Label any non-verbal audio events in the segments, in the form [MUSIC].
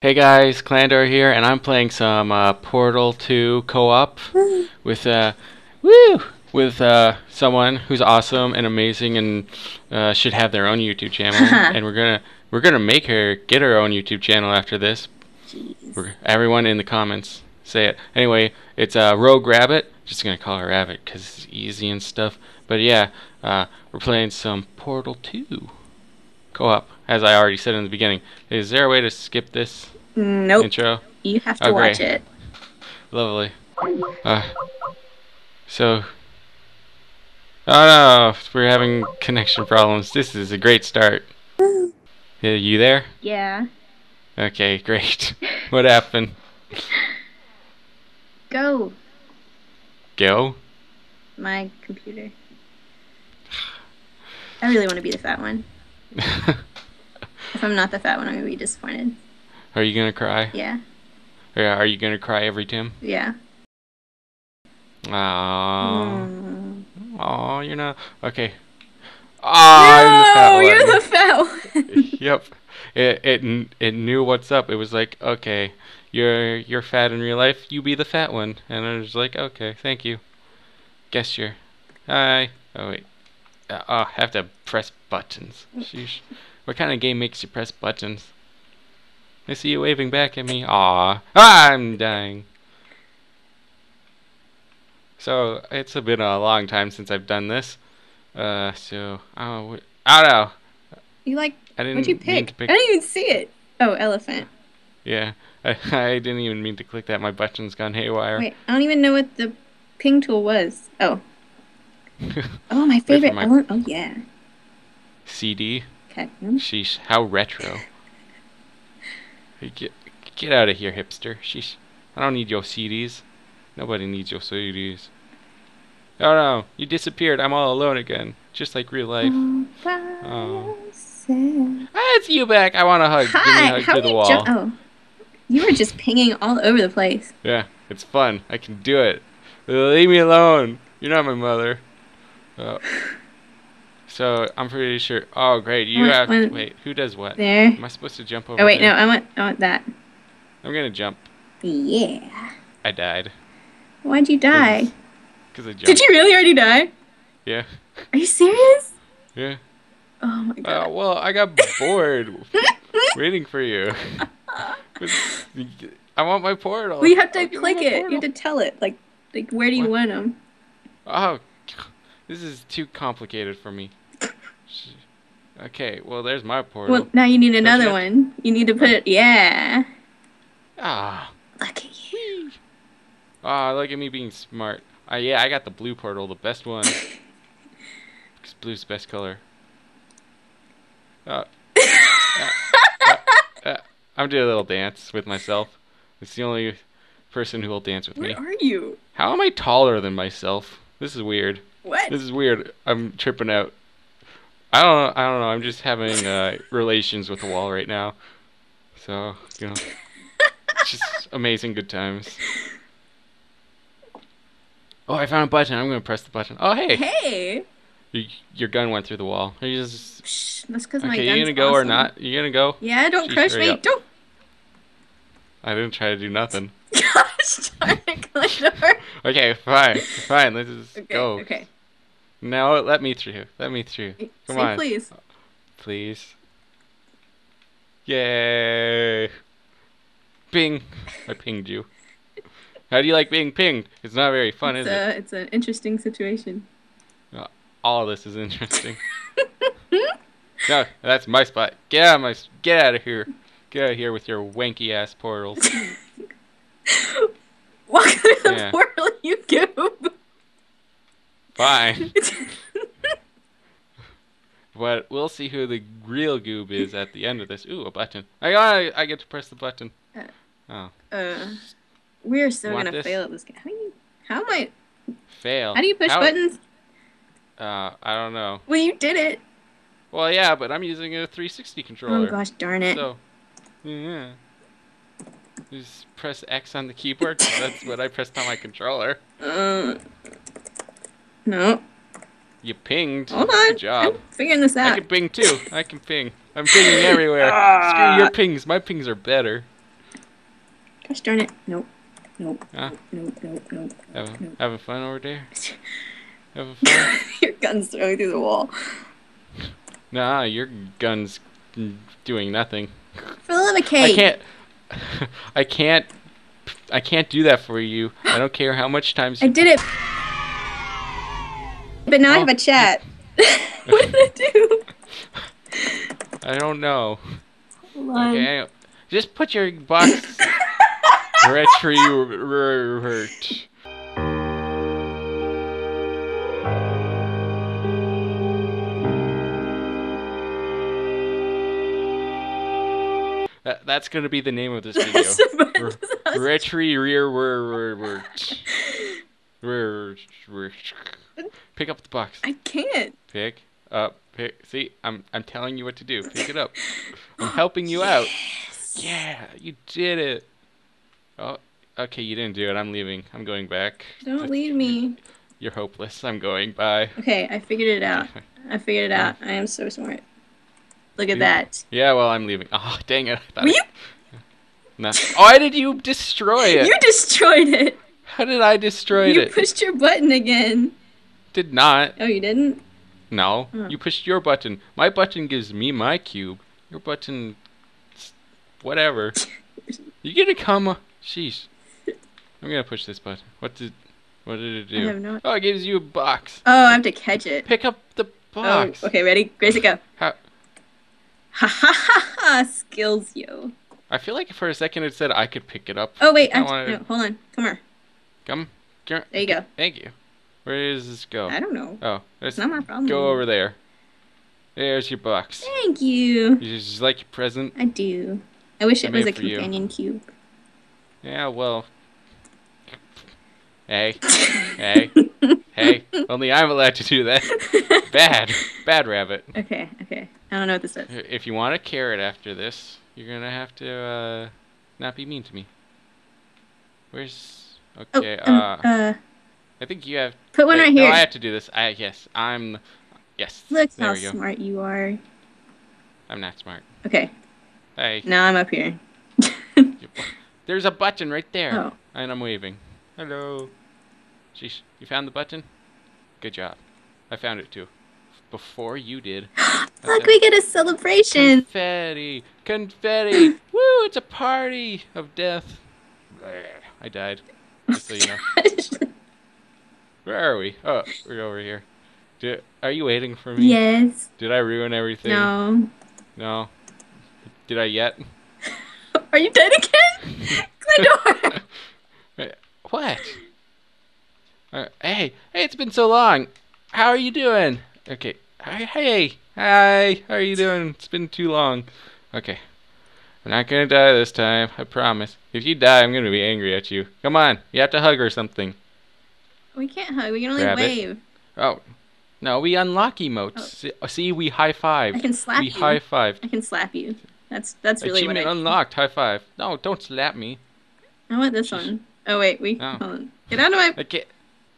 Hey guys, Clandor here, and I'm playing some uh, Portal 2 co-op [GASPS] with uh, woo, with uh, someone who's awesome and amazing and uh, should have their own YouTube channel. [LAUGHS] and we're gonna we're gonna make her get her own YouTube channel after this. Everyone in the comments say it. Anyway, it's uh, Rogue Rabbit. Just gonna call her Rabbit because it's easy and stuff. But yeah, uh, we're playing some Portal 2 co-op, as I already said in the beginning. Is there a way to skip this Nope. intro? You have to Oh, watch it. Lovely. Uh, so, oh no, we're having connection problems. This is a great start. [GASPS] Are you there? Yeah. Okay, great. [LAUGHS] what happened? Go. Go? My computer. I really want to be the fat one. [LAUGHS] If I'm not the fat one, I'm gonna be disappointed. are you gonna cry? Yeah. Or are you gonna cry every time? Yeah. Aww. Mm. You're not. Okay. Ah, I'm the no, you're the fat one. [LAUGHS] yep. It, it it knew what's up. It was like, okay, you're you're fat in real life. You be the fat one, and I was like, okay, thank you. Guess you're. Hi. Oh wait. Uh, oh, I have to press buttons. Sheesh. What kind of game makes you press buttons? I see you waving back at me. Aw. Ah, I'm dying. So it's been a long time since I've done this. Uh, so oh, I don't know. you like? I didn't What'd you pick? pick. I didn't even see it. Oh, elephant. Yeah, I, [LAUGHS] I didn't even mean to click that. My button's gone haywire. Wait, I don't even know what the ping tool was. Oh. [LAUGHS] Oh, my favorite. my- ele- oh yeah. CD. Okay. Sheesh, how retro. [LAUGHS] Get get out of here, hipster. Sheesh. I don't need your CDs. Nobody needs your CDs. Oh no, you disappeared. I'm all alone again, just like real life. Oh. Ah, it's you back. I want a hug. Give me a Hi. hug How to the you wall. jump? Oh, you were just pinging all over the place. Yeah, it's fun. I can do it. Leave me alone. You're not my mother. Uh, so I'm pretty sure. Oh, great. You have. what- wait, who does what? There. Am I supposed to jump over? Oh wait, there? no, I want, I want that. I'm gonna jump. Yeah. I died. Why'd you die? Cause I jumped. Did you really already die? Yeah. Are you serious? Yeah. Oh my Uh, god. well, I got bored [LAUGHS] waiting for you. I want my portal. well, you have to Oh, me click it. You have to tell it. Like, like where do you What? want them? Oh, this is too complicated for me. [COUGHS] Okay, well, there's my portal. Well, now you need another have- one. You need to put it. Yeah. Ah. Look at you. Ah, look at me being smart. Uh, yeah, I got the blue portal, the best one. [LAUGHS] Because blue's the best color. Uh, uh, uh, I'm doing a little dance with myself. It's the only person who will dance with me. Where are you? How am I taller than myself? This is weird. What? This is weird. I'm tripping out. I don't. I don't know. I'm just having uh, [LAUGHS] relations with the wall right now. So you know, just [LAUGHS] amazing good times. Oh, I found a button. I'm gonna press the button. Oh, hey, Hey. Y- your gun went through the wall. Are you just Shh, that's because my okay? gun's You gonna go or not? You gonna go? Yeah, don't Sheesh, crush me. up. Don't. I didn't try to do nothing. [LAUGHS] Gosh darn it, Clandor. Okay, fine, fine. Let's just Okay, go. okay. Now let me through. Let me through. Come Say on. please. Please. Yay! Ping! I pinged you. How do you like being pinged? It's not very fun, it's is a, it? It's an interesting situation. Uh, all of this is interesting. [LAUGHS] no, that's my spot. Get out of my. Get out of here. Get out of here with your wanky ass portals. Walk through the Yeah. portal, you goob. Fine. [LAUGHS] But we'll see who the real goob is at the end of this. Ooh, a button. I got. I get to press the button. Uh. Oh, uh, we're so Want gonna fail at this game. How do you? How am I? fail. How do you push buttons? Uh, I don't know. Well, you did it. Well, yeah, but I'm using a 360 controller. Oh gosh darn it. So, yeah. Just press X on the keyboard. that's what I pressed on my controller. Uh, no. You pinged. Hold on. Good job. I'm figuring this out. I can ping too. I can ping. I'm pinging everywhere. Ah. Screw your pings. My pings are better. Gosh darn it. Nope. Nope. Huh? Nope. Nope. Nope. Having, Nope. having fun over there? [LAUGHS] Having fun? Your gun's throwing through the wall. nah, your gun's doing nothing. Fill of a I cake. can't. [LAUGHS] I can't. I can't do that for you. I don't care how much times. I did it. But now I Oh. have a oh. chat. [LAUGHS] what did I do? I don't know. Hold on. Okay, just put your box. [LAUGHS] Retrovert. That, that's gonna be the name of this [LAUGHS] video. Retrovert. Pick up the box. I can't. Pick up. Pick. See, I'm I'm telling you what to do. Pick it up. I'm helping you out. [LAUGHS] Yeah, you did it. Oh, okay, you didn't do it. I'm leaving. I'm going back. Don't leave me. You're hopeless. I'm going. Bye. Okay, I figured it out. [LAUGHS] I figured it out. I am so smart. Look at You- that. Yeah, well, I'm leaving. Oh, [LAUGHS] dang it. I Were I- you? No. Why did you destroy it? You destroyed it. How did I destroy You it? You pushed your button again. Did not. Oh, you didn't? No. Huh. You pushed your button. My button gives me my cube. Your button. Whatever. [LAUGHS] You gonna come? Sheesh. I'm gonna push this button. What did? What did it do? I have no. Oh, it gives you a box. Oh, I have to catch it. Pick up the oh, box. Oh, okay, ready? Gracie, go. How- Ha ha ha ha! Skills, yo. I feel like for a second it said I could pick it up. Oh wait, I I wanted- no, hold on. Come here. Come. There you go. Thank you. Where does this go? I don't know. Oh, It's not my problem. go over there. There's your box. Thank you. You just like your present? I do. I wish I it was a for you. companion cube. Yeah, well. Hey, [LAUGHS] hey, hey. Only I'm allowed to do that. [LAUGHS] Bad. Bad rabbit. Okay, okay. I don't know what this is. If you want a carrot after this, you're gonna have to, uh, not be mean to me. Where's. Oh, Okay, um, uh. uh, I think you have. put one wait, right no, here. I have to do this. I yes, I'm. Yes. Look there how smart you are. I'm not smart. Okay, Hey, now I'm up here. there's a button right there, Oh. and I'm waving. Hello. Sheesh, you found the button? Good job. I found it too. Before you did. [GASPS] Look, we get a celebration. Confetti! Confetti! [LAUGHS] Woo! It's a party of death. I died. Just so you know. [LAUGHS] Where are we? Oh, we're over here. Did, are you waiting for me? yes. Did I ruin everything? No. No. Did I yet? [LAUGHS] Are you dead again? [LAUGHS] Clandor. [LAUGHS] What? Uh, hey, hey, it's been so long. How are you doing? Okay. Hi, hey, hi. How are you doing? It's been too long. Okay. I'm not gonna die this time. I promise. If you die, I'm gonna be angry at you. Come on, you have to hug or something. We can't hug. We can only Grab it. wave. Oh, no, we unlock emotes. See, see, we high five. Oh. I can slap we you. high five. I can slap you. That's that's really what Achievement I. unlocked. High five. No, don't slap me. I want this one. Oh wait, we. No. Hold on. Get out of my. I can't.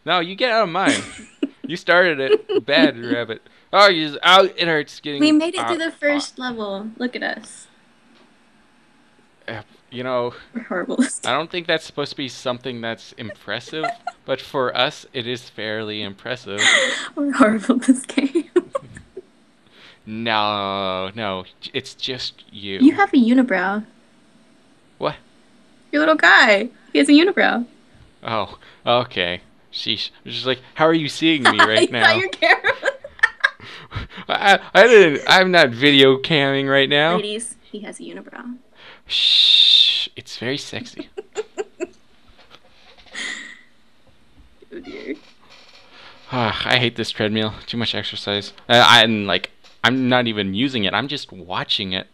No, you get out of mine. [LAUGHS] you started it. Bad rabbit. Oh, you just, oh, it hurts getting. We made it uh, through the first level. Look at us. You know, We're horrible. I don't think that's supposed to be something that's impressive, [LAUGHS] but for us, it is fairly impressive. We're horrible at this game. [LAUGHS] No, no, it's just you. you have a unibrow. What? Your little guy. He has a unibrow. Oh, okay. Sheesh. I'm just like, how are you seeing me [LAUGHS] right now? your camera. I, I didn't. I'm not video camming right now. Ladies, he has a unibrow. Shh. It's very sexy. [LAUGHS] Oh dear. Ah, I hate this treadmill. Too much exercise. Uh, I'm like, I'm not even using it. I'm just watching it.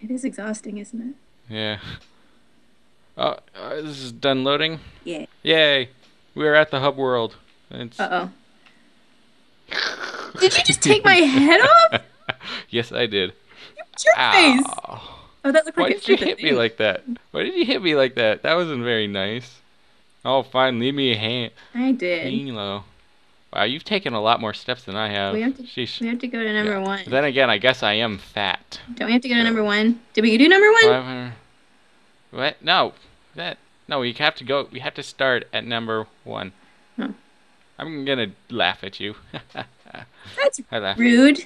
It is exhausting, isn't it? Yeah. Oh, uh, this is done loading. Yeah. Yay! We're at the hub world. It's... Uh oh. Did you just take my head off? [LAUGHS] yes, I did. It's your face. Oh, that looked Why like did you hit me like that? Why did you hit me like that? That wasn't very nice. Oh, fine. Leave me a hand. I did. Halo. Wow, you've taken a lot more steps than I have. We have to- Sheesh. We have to go to number one. Then again, I guess I am fat. Don't we have to go to number one? Did we do number one? What? No. That. No, we have to go. We have to start at number one. Huh. I'm gonna laugh at you. [LAUGHS] That's I laugh. rude.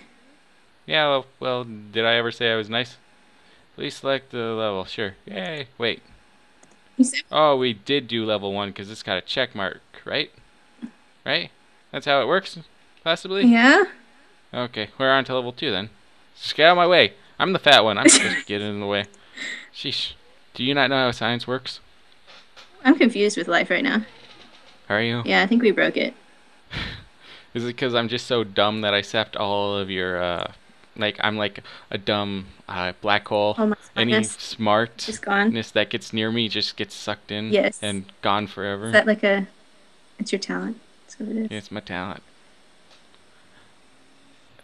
Yeah. Well, well, did I ever say I was nice? Please select the level. Sure. Yay. Wait. Oh, we did do level one because it's got a check mark, right? Right? That's how it works, possibly. yeah. Okay, we're on to level two then. Just get out of my way. I'm the fat one. I'm supposed to get in the way. Sheesh. Do you not know how science works? I'm confused with life right now. Are you? Yeah, I think we broke it. [LAUGHS] Is it because I'm just so dumb that I sapped all of your, uh, like, I'm like a dumb uh, black hole? My Any smartness that gets near me just gets sucked in Yes. and gone forever? Is that like a? It's your talent. That's what it is. It's my talent.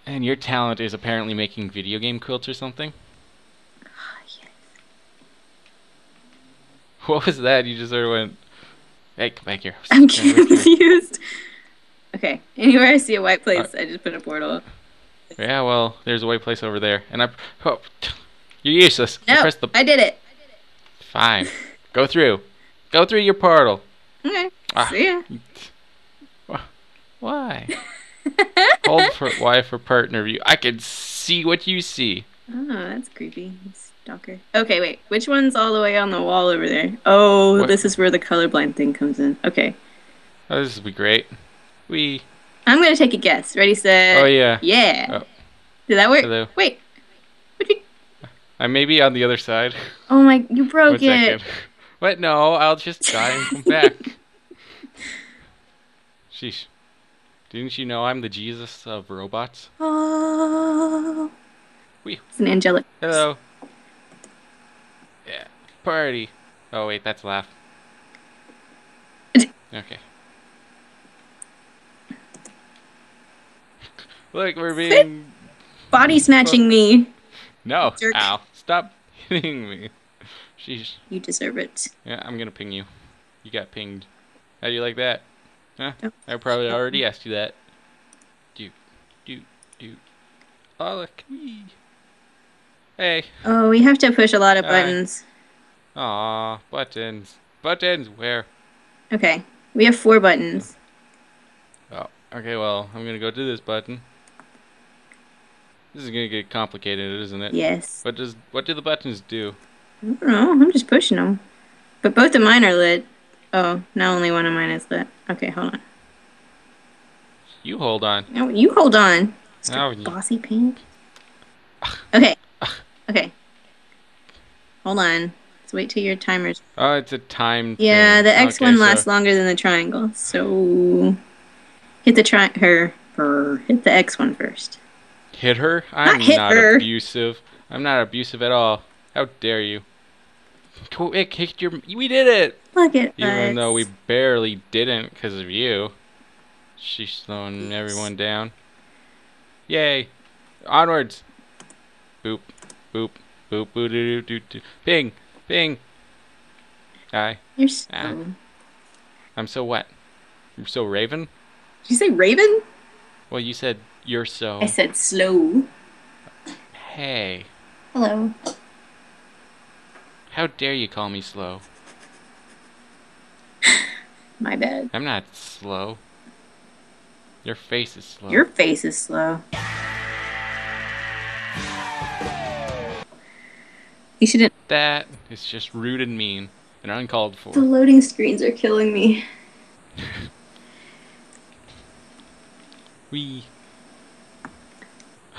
And your talent is apparently making video game quilts or something? Ah, yes. [LAUGHS] What was that? You just sort of went, hey, come back here. I'm Come back here." confused. [LAUGHS] Okay. Anywhere I see a white place, I just put a portal. Yeah, well, there's a white place over there. And I. Oh, you're useless. I No, pressed the. I did it. Fine. [LAUGHS] Go through. Go through your portal. Okay. Ah. See ya. Why? [LAUGHS] Hold for Y for partner view. I can see what you see. Oh, that's creepy. Stalker. Okay, wait. Which one's all the way on the wall over there? Oh, What? this is where the colorblind thing comes in. Okay. Oh, this would be great. We. I'm gonna take a guess. Ready, set. Oh yeah. Yeah. Oh. Did that work? Hello. Wait. You... I may be on the other side. Oh my! You broke One it. second. What? No, I'll just die and come back. [LAUGHS] Sheesh. Didn't you know I'm the Jesus of robots? Oh. Wee. It's an angelic. Hello. Yeah. Party. Oh wait, that's laugh. [LAUGHS] Okay. Look, we're being Body snatching me. no. Jerk. Ow! Stop [LAUGHS] hitting me. Sheesh. You deserve it. Yeah, I'm gonna ping you. You got pinged. How do you like that? Huh? Oh. I probably already asked you that. Do, do, do. Oh look. Wee. Hey. Oh, we have to push a lot of Hi. buttons. Aw, buttons. Buttons. Where? Okay. We have four buttons. Oh, okay, well, I'm gonna go to this button. This is gonna get complicated, isn't it? Yes. What does what do the buttons do? I don't know. I'm just pushing them. But both of mine are lit. Oh, now only one of mine is lit. Okay, hold on. You hold on. No, you hold on. Mr. Oh, Bossy Pink. [LAUGHS] Okay. Okay. Hold on. Let's wait till your timer's. Oh, it's a time. Yeah, thing. the X Okay, one so- lasts longer than the triangle. So hit the tri her her hit the X one first. Hit her? I'm hit not her. abusive. I'm not abusive at all. How dare you? Quick, kicked your. We did it. Look at Even us. though we barely didn't because of you. She's slowing everyone down. Yay! Onwards! Boop, boop, boop, boop, doo, doo, doo, doo. Ping, ping. Hi. You're so. Ah. Did I'm so wet. You're so raven? you say Raven? Well, you said you're so. I said slow. Hey. Hello. How dare you call me slow? [LAUGHS] My bad. I'm not slow. Your face is slow. Your face is slow. You shouldn't. That is just rude and mean and uncalled for. The loading screens are killing me. [LAUGHS] Wee.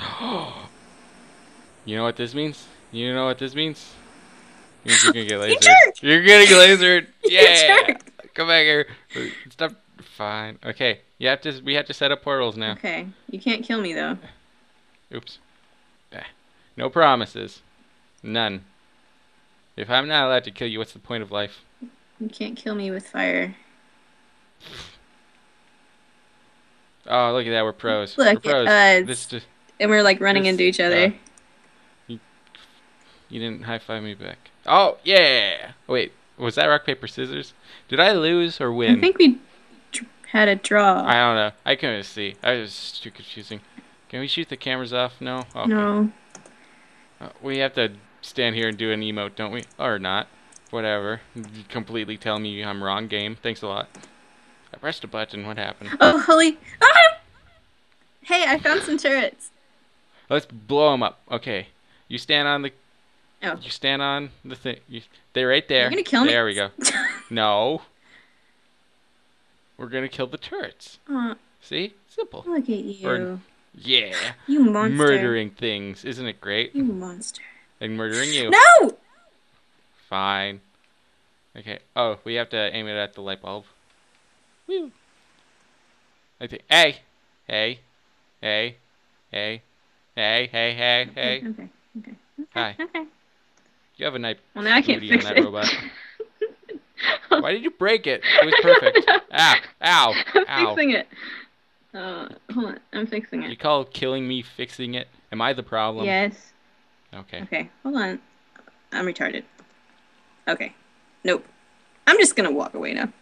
[GASPS] you know what this means? You know what this means? It means you're gonna get [LAUGHS] You lasered. You're getting lasered. [LAUGHS] Yeah. Come back here. Stop. Fine. Okay. You have to. We have to set up portals now. Okay, you can't kill me though. Oops. No promises. None. If I'm not allowed to kill you, what's the point of life? You can't kill me with fire. Oh, look at that. We're pros. Look we're pros. at us. This just, And we're like running into each other. uh, you didn't high five me back. Oh, yeah. Wait, was that rock, paper, scissors? Did I lose or win? I think we had a draw. I don't know. I couldn't see. I was too confusing. Can we shoot the cameras off? No? Okay. No. Uh, we have to stand here and do an emote, don't we? Or not. Whatever. You completely tell me I'm wrong, game. Thanks a lot. I pressed a button. What happened? Oh, holy! Ah! Hey, I found some turrets. Let's blow them up. Okay. You stand on the. Oh. You stand on the thing. You, they're right there. You're gonna kill me. There we go. [LAUGHS] No. We're gonna kill the turrets. Aw, See? Simple. look at you. Or- Yeah. You monster. Murdering things. Isn't it great? You monster. And murdering you. No! Fine. Okay. Oh, we have to aim it at the light bulb. Woo. I think. Hey. Hey. Hey. Hey. Hey. Hey. Hey. Hey. Okay. Okay. Okay. Hi. Okay. You have a knife. Well, now I can't booty on fix that it. robot. [LAUGHS] Why did you break it? It was perfect. [LAUGHS] ah. Ow. [LAUGHS] I'm Ow. fixing it. Uh, hold on. I'm fixing it. You call killing me fixing it? Am I the problem? Yes. Okay. Okay. Hold on. I'm retarded. Okay. Nope. I'm just gonna walk away now.